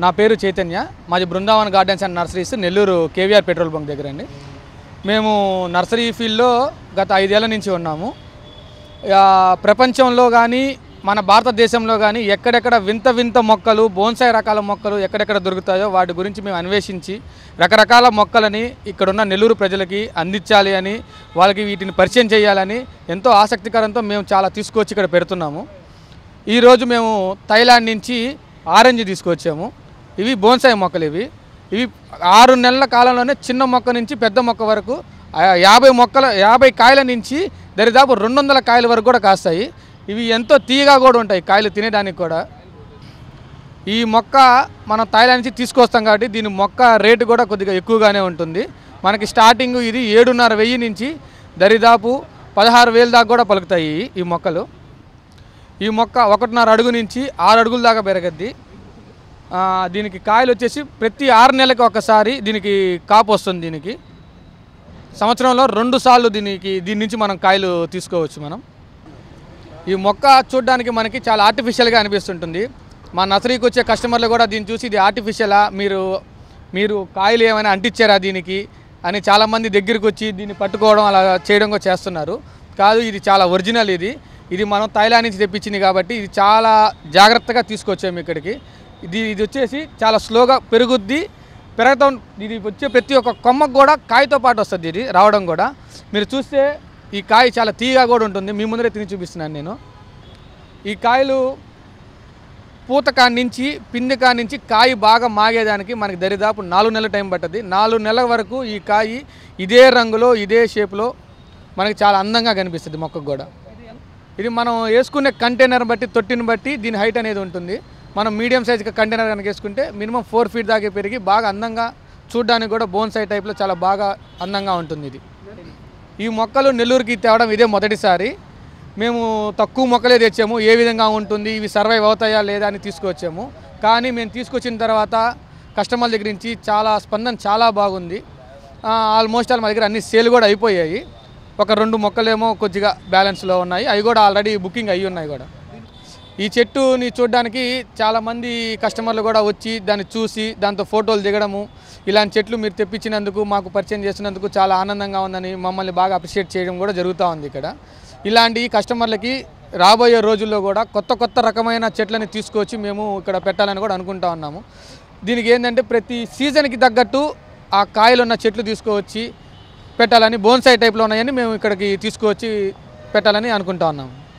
నా పేరు చైతన్య. మాది Brindavan gardens and nurseries Nellore KVR petrol bunk దగ్గర అండి మేము నర్సరీ ఫీల్డ్లో గత ఐదేళ్ళ నుంచి ఉన్నాము. ప్రపంచంలో కానీ మన భారతదేశంలో కానీ ఎక్కడెక్కడ వింత వింత మొక్కలు బోన్సాయి రకాల మొక్కలు ఎక్కడెక్కడ దొరుకుతాయో వాటి గురించి మేము అన్వేషించి రకరకాల మొక్కలని ఇక్కడున్న నెల్లూరు ప్రజలకి అందించాలి అని వాళ్ళకి వీటిని పరిచయం చేయాలని ఎంతో ఆసక్తికరంతో మేము చాలా తీసుకొచ్చి ఇక్కడ పెడుతున్నాము. ఈరోజు మేము థైలాండ్ నుంచి ఆరెంజ్ తీసుకొచ్చాము. ఇవి బోన్సాయి మొక్కలు ఇవి. ఇవి ఆరు నెలల కాలంలోనే చిన్న మొక్క నుంచి పెద్ద మొక్క వరకు యాభై మొక్కల యాభై కాయల నుంచి దరిదాపు రెండు వందల కాయల వరకు కూడా కాస్తాయి. ఇవి ఎంతో తీయగా కూడా ఉంటాయి కాయలు తినేదానికి కూడా. ఈ మొక్క మనం థాయిలాండ్ నుంచి తీసుకొస్తాం కాబట్టి దీని మొక్క రేటు కూడా కొద్దిగా ఎక్కువగానే ఉంటుంది. మనకి స్టార్టింగ్ ఇది ఏడున్నర వెయ్యి నుంచి దరిదాపు పదహారు వేలు దాకా కూడా పలుకుతాయి ఈ మొక్కలు. ఈ మొక్క ఒకటిన్నర అడుగు నుంచి ఆరు అడుగుల దాకా పెరగద్ది. దీనికి కాయలు వచ్చేసి ప్రతి ఆరు నెలలకు ఒకసారి దీనికి కాపు వస్తుంది దీనికి. సంవత్సరంలో రెండు సార్లు దీనికి దీని నుంచి మనం కాయలు తీసుకోవచ్చు మనం. ఈ మొక్క చూడడానికి మనకి చాలా ఆర్టిఫిషియల్గా అనిపిస్తుంటుంది. మా నర్సరీకి వచ్చే కస్టమర్లు కూడా దీన్ని చూసి ఇది ఆర్టిఫిషియలా మీరు మీరు కాయలు ఏమైనా అంటించారా దీనికి అని చాలామంది దగ్గరికి వచ్చి దీన్ని పట్టుకోవడం అలా చేయడం కూడా చేస్తున్నారు. కాదు ఇది చాలా ఒరిజినల్ ఇది. ఇది మనం థాయిలాండ్ నుంచి తెప్పించింది కాబట్టి ఇది చాలా జాగ్రత్తగా తీసుకొచ్చాము ఇక్కడికి. ఇది ఇది వచ్చేసి చాలా స్లోగా పెరుగుద్ది. పెరగటం ఇది వచ్చే ప్రతి ఒక్క కొమ్మకు కూడా కాయతో పాటు వస్తుంది ఇది రావడం కూడా. మీరు చూస్తే ఈ కాయ చాలా తీయగా కూడా ఉంటుంది. మీ ముందరే తిని చూపిస్తున్నాను నేను. ఈ కాయలు పూత కాడి నుంచి పిండి కాడి నుంచి కాయ బాగా మాగేదానికి మనకి దరిదాపు నాలుగు నెలల టైం పట్టది. నాలుగు నెలల వరకు ఈ కాయ ఇదే రంగులో ఇదే షేప్లో మనకి చాలా అందంగా కనిపిస్తుంది మొక్కకు కూడా. ఇది మనం వేసుకునే కంటైనర్ బట్టి తొట్టిని బట్టి దీని హైట్ అనేది ఉంటుంది. మనం మీడియం సైజ్ కంటైనర్ కనుక వేసుకుంటే మినిమం ఫోర్ ఫీట్ దాకా పెరిగి బాగా అందంగా చూడడానికి కూడా బోన్సై టైప్లో చాలా బాగా అందంగా ఉంటుంది ఇది. ఈ మొక్కలు నెల్లూరుకి తేవడం ఇదే మొదటిసారి. మేము తక్కువ మొక్కలే తెచ్చాము. ఏ విధంగా ఉంటుంది ఇవి సర్వైవ్ అవుతాయా లేదా అని తీసుకొచ్చాము. కానీ మేము తీసుకొచ్చిన తర్వాత కస్టమర్ల దగ్గర నుంచి చాలా స్పందన చాలా బాగుంది. ఆల్మోస్ట్ ఆల్ మా దగ్గర అన్ని సేల్ కూడా అయిపోయాయి. ఒక రెండు మొక్కలేమో కొద్దిగా బ్యాలెన్స్లో ఉన్నాయి. అవి కూడా ఆల్రెడీ బుకింగ్ అయ్యి ఉన్నాయి కూడా. ఈ చెట్టుని చూడడానికి చాలామంది కస్టమర్లు కూడా వచ్చి దాన్ని చూసి దాంతో ఫోటోలు దిగడము. ఇలాంటి చెట్లు మీరు తెప్పించినందుకు మాకు పరిచయం చేసినందుకు చాలా ఆనందంగా ఉందని మమ్మల్ని బాగా అప్రిషియేట్ చేయడం కూడా జరుగుతూ ఉంది ఇక్కడ. ఇలాంటి కస్టమర్లకి రాబోయే రోజుల్లో కూడా కొత్త కొత్త రకమైన చెట్లని తీసుకొచ్చి మేము ఇక్కడ పెట్టాలని కూడా అనుకుంటా ఉన్నాము. దీనికి ఏంటంటే ప్రతి సీజన్కి తగ్గట్టు ఆ కాయలు ఉన్న చెట్లు తీసుకువచ్చి పెట్టాలని బోన్సాయి టైప్లో ఉన్నాయని మేము ఇక్కడికి తీసుకువచ్చి పెట్టాలని అనుకుంటా ఉన్నాము.